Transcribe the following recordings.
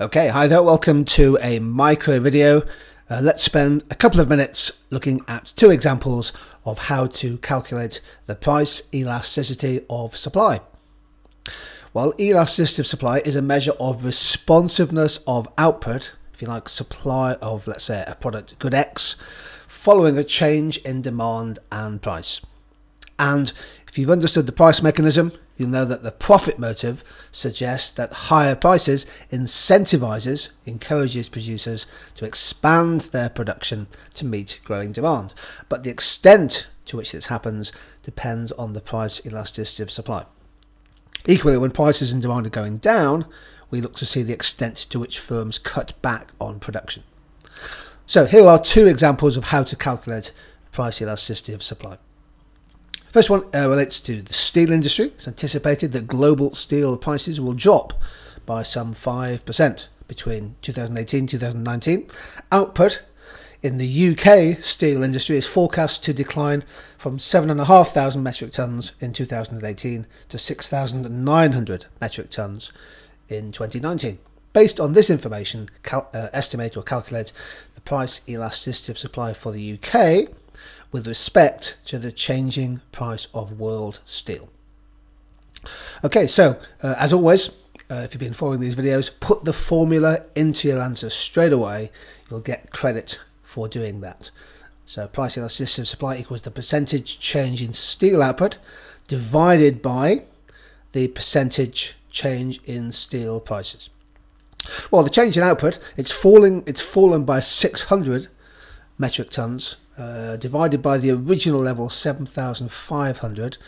Okay, hi there, welcome to a micro video. Uh, let's spend a couple of minutes looking at two examples of how to calculate the price elasticity of supply. Well, elasticity of supply is a measure of responsiveness of output, if you like, supply of, let's say, a product good X, following a change in demand and price. And if you've understood the price mechanism, you'll know that the profit motive suggests that higher prices incentivizes, encourages producers to expand their production to meet growing demand. But the extent to which this happens depends on the price elasticity of supply. Equally, when prices and demand are going down, we look to see the extent to which firms cut back on production. So here are two examples of how to calculate price elasticity of supply. First one uh, relates to the steel industry. It's anticipated that global steel prices will drop by some 5% between 2018 and 2019. Output in the UK steel industry is forecast to decline from 7,500 metric tons in 2018 to 6,900 metric tons in 2019. Based on this information, cal- uh, estimate or calculate the price elasticity of supply for the UK with respect to the changing price of world steel. Okay, so uh, as always, uh, if you've been following these videos, put the formula into your answer straight away. You'll get credit for doing that. So price elasticity of supply equals the percentage change in steel output divided by the percentage change in steel prices. Well, the change in output, it's falling. It's fallen by 600 metric tons uh, divided by the original level 7,500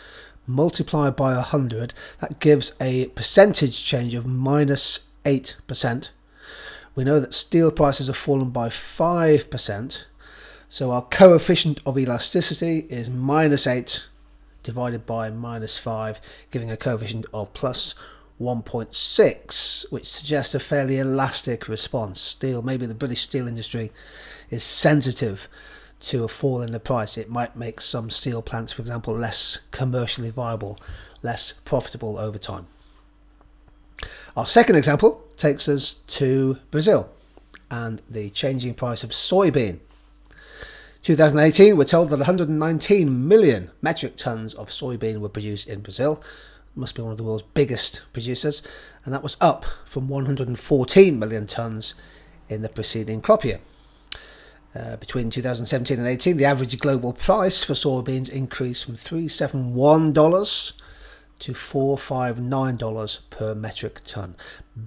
multiplied by 100 that gives a percentage change of minus 8%. We know that steel prices have fallen by 5%, so our coefficient of elasticity is minus 8 divided by minus 5, giving a coefficient of plus 1.6, which suggests a fairly elastic response. Steel, maybe the British steel industry is sensitive to a fall in the price, it might make some steel plants, for example, less commercially viable, less profitable over time. Our second example takes us to Brazil and the changing price of soybean. 2018, we're told that 119 million metric tons of soybean were produced in Brazil. Must be one of the world's biggest producers, and that was up from 114 million tons in the preceding crop year. Uh, between 2017 and 18, the average global price for soybeans increased from $371 to $459 per metric ton.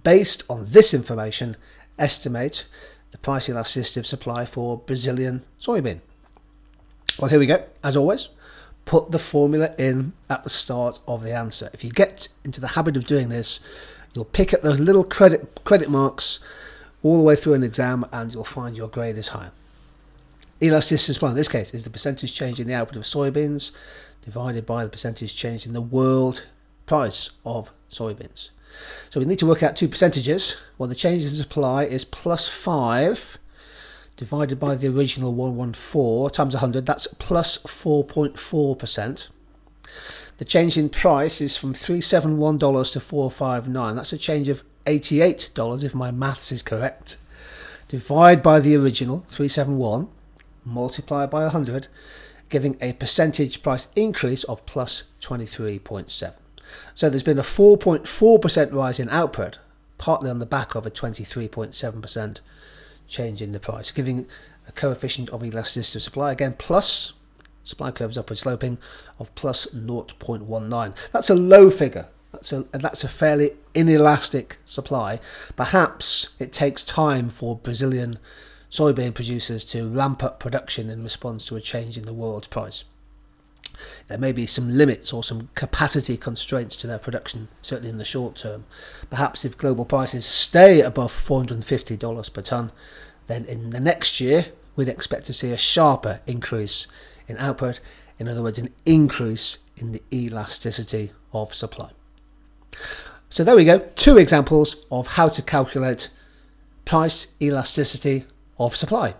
Based on this information, estimate the price elasticity of supply for Brazilian soybean. Well, here we go. As always, put the formula in at the start of the answer. If you get into the habit of doing this, you'll pick up those little credit credit marks all the way through an exam and you'll find your grade is higher. Elasticity supply in this case is the percentage change in the output of soybeans divided by the percentage change in the world price of soybeans. So we need to work out two percentages. Well, the change in supply is plus 5 divided by the original 114 times 100. That's plus 4.4%. The change in price is from $371 to 459. That's a change of $88 if my maths is correct. Divide by the original 371 multiply by 100, giving a percentage price increase of plus 23.7. So there's been a 4.4% rise in output, partly on the back of a 23.7% change in the price, giving a coefficient of elasticity of supply, again, plus, supply curves upward sloping, of plus 0.19. That's a low figure. That's a, that's a fairly inelastic supply. Perhaps it takes time for Brazilian soybean producers to ramp up production in response to a change in the world price. There may be some limits or some capacity constraints to their production, certainly in the short term. Perhaps if global prices stay above $450 per tonne, then in the next year we'd expect to see a sharper increase in output, in other words, an increase in the elasticity of supply. So there we go, two examples of how to calculate price elasticity of supply.